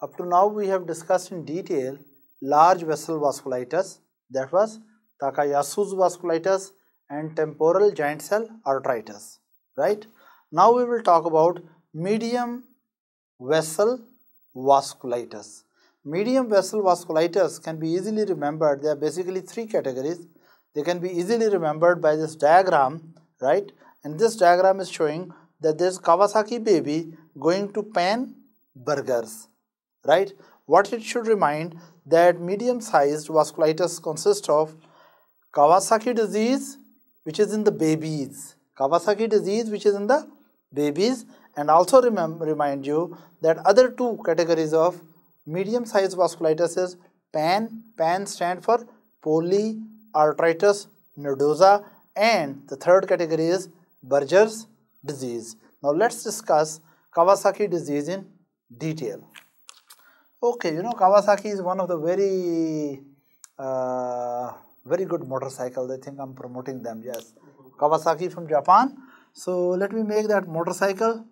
up to now we have discussed in detail large vessel vasculitis that was Takayasu's vasculitis and temporal giant cell arteritis right? Now we will talk about medium vessel vasculitis. Medium vessel vasculitis can be easily remembered. There are basically three categories. They can be easily remembered by this diagram right? And this diagram is showing that this Kawasaki baby going to pan burgers right? What it should remind that medium sized vasculitis consists of Kawasaki disease which is in the babies. Kawasaki disease which is in the babies. And also remind you that other two categories of medium sized vasculitis is PAN, PAN stand for polyarteritis nodosa. And the third category is Buerger's disease. Now let's discuss Kawasaki disease in detail. Okay, you know Kawasaki is one of the very uh, very good motorcycles. I think I'm promoting them. Yes, Kawasaki from Japan. So let me make that motorcycle.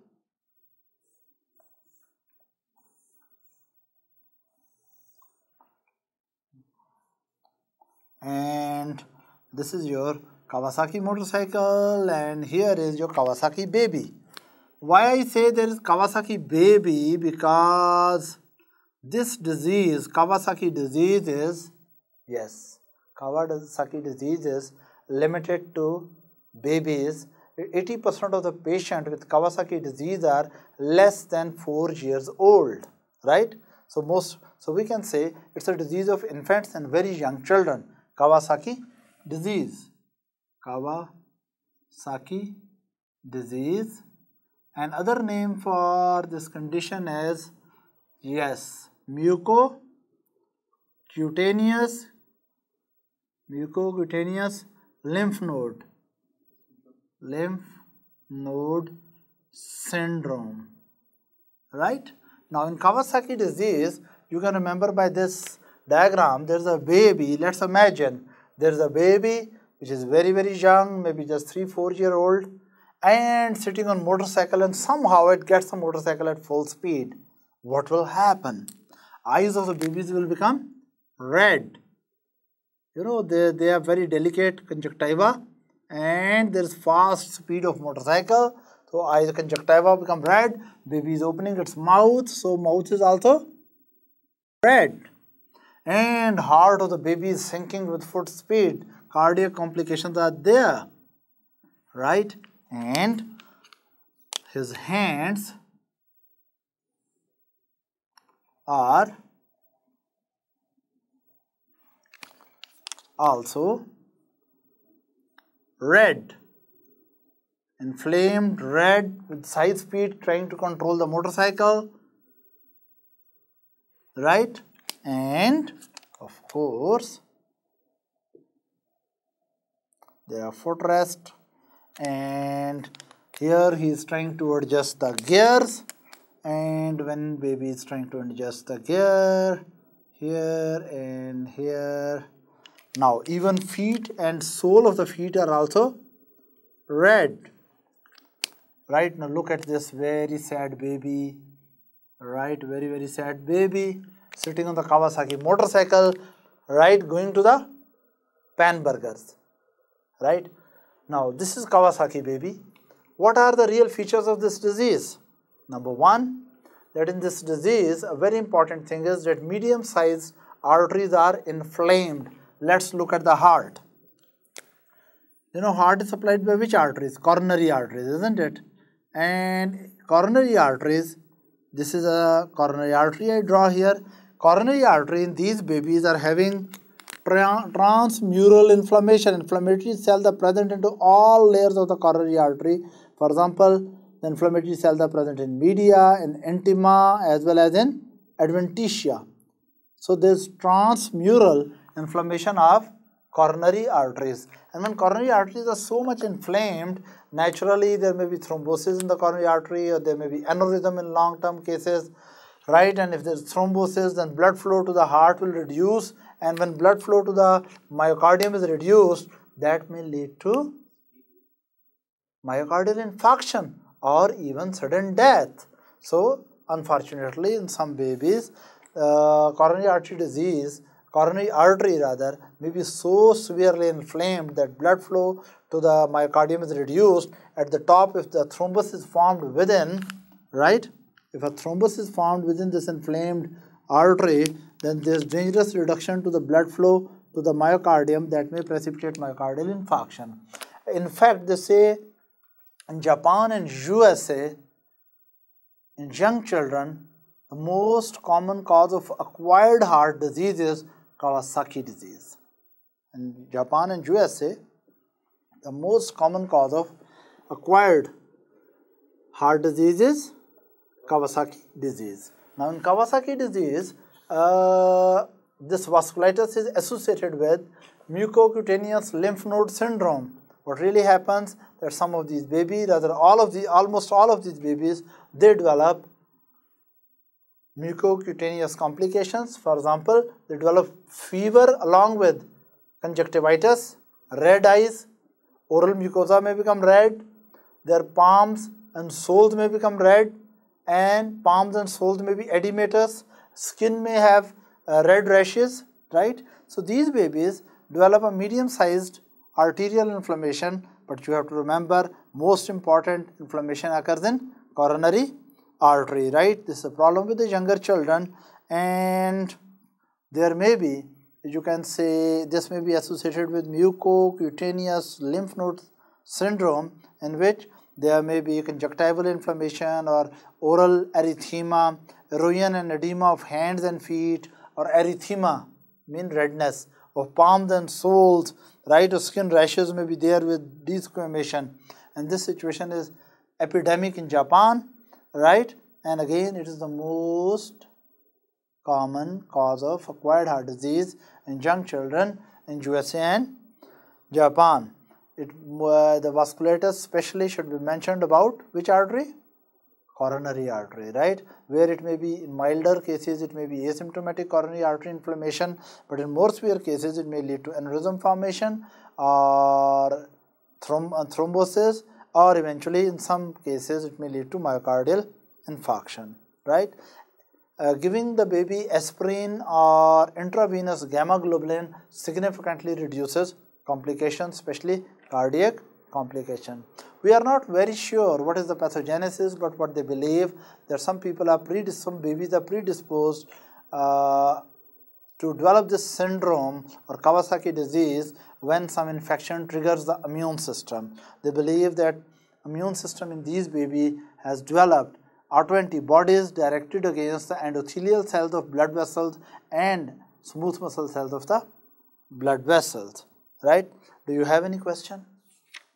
And this is your Kawasaki motorcycle and here is your Kawasaki baby. Why I say there is Kawasaki baby because this disease, Kawasaki disease is, yes, Kawasaki disease is limited to babies. 80% of the patient with Kawasaki disease are less than 4 years old, right? So most, so we can say it's a disease of infants and very young children, Kawasaki disease. Kawasaki disease. And other name for this condition is yes, mucocutaneous mucocutaneous lymph node. Lymph node syndrome. Right? Now in Kawasaki disease you can remember by this diagram there's a baby let's imagine. There's a baby which is very very young maybe just 3 4 year old and sitting on motorcycle and somehow it gets a motorcycle at full speed. What will happen eyes of the babies will become red. You know they, they are very delicate conjunctiva and there is fast speed of motorcycle. So eyes conjunctiva become red baby is opening its mouth so mouth is also red. And heart of the baby is sinking with foot speed. Cardiac complications are there right? And his hands are also red. Inflamed red with side speed trying to control the motorcycle. Right? And of course their footrest. And here he is trying to adjust the gears and when baby is trying to adjust the gear here and here. Now even feet and sole of the feet are also red. Right? Now look at this very sad baby. Right? Very very sad baby sitting on the Kawasaki motorcycle right? Going to the pan burgers. Right? Now, this is Kawasaki baby. What are the real features of this disease? Number one, that in this disease, a very important thing is that medium sized arteries are inflamed. Let's look at the heart. You know, heart is supplied by which arteries? Coronary arteries, isn't it? And coronary arteries, this is a coronary artery I draw here. Coronary artery in these babies are having transmural inflammation, inflammatory cells are present into all layers of the coronary artery. For example, the inflammatory cells are present in media, in intima, as well as in adventitia. So, this transmural inflammation of coronary arteries. And when coronary arteries are so much inflamed, naturally there may be thrombosis in the coronary artery or there may be aneurysm in long-term cases, right? And if there's thrombosis, then blood flow to the heart will reduce and when blood flow to the myocardium is reduced that may lead to myocardial infarction or even sudden death. So unfortunately in some babies uh, coronary artery disease coronary artery rather may be so severely inflamed that blood flow to the myocardium is reduced at the top if the thrombus is formed within right if a thrombus is formed within this inflamed artery then there is dangerous reduction to the blood flow to the myocardium that may precipitate myocardial infarction in fact they say in Japan and USA in young children the most common cause of acquired heart disease is Kawasaki disease. In Japan and USA, the most common cause of acquired heart disease is Kawasaki disease. Now in Kawasaki disease, uh, this vasculitis is associated with mucocutaneous lymph node syndrome. What really happens that some of these babies, rather all of the, almost all of these babies, they develop mucocutaneous complications. For example, they develop fever along with conjunctivitis, red eyes, oral mucosa may become red, their palms and soles may become red, and palms and soles may be edematous, skin may have uh, red rashes, right? So these babies develop a medium-sized arterial inflammation, but you have to remember most important inflammation occurs in coronary artery, right? This is a problem with the younger children and there may be, you can say, this may be associated with mucocutaneous lymph node syndrome in which there may be conjunctival inflammation or oral erythema, erosion and edema of hands and feet or erythema, mean redness of palms and soles, right? Skin rashes may be there with desquamation. And this situation is epidemic in Japan right and again it is the most common cause of acquired heart disease in young children in USA and Japan. It, uh, the vasculitis especially should be mentioned about which artery? Coronary artery, right? Where it may be in milder cases, it may be asymptomatic coronary artery inflammation, but in more severe cases, it may lead to aneurysm formation or uh, thrombosis or eventually in some cases it may lead to myocardial infarction, right? Uh, giving the baby aspirin or intravenous gamma globulin significantly reduces complications, especially cardiac complication. We are not very sure what is the pathogenesis, but what they believe that some people are predisposed, some babies are predisposed uh, to develop this syndrome or Kawasaki disease when some infection triggers the immune system. They believe that immune system in these baby has developed autoantibodies directed against the endothelial cells of blood vessels and smooth muscle cells of the blood vessels. Right? Do you have any question?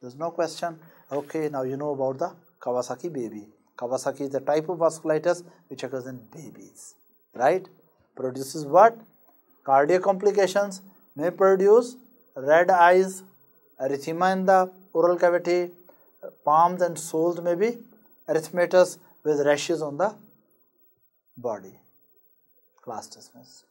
There's no question. Okay, now you know about the Kawasaki baby. Kawasaki is a type of vasculitis which occurs in babies. Right? Produces what? Cardiac complications may produce red eyes, erythema in the oral cavity, palms and soles may be erythematous with rashes on the body. Class dismissed.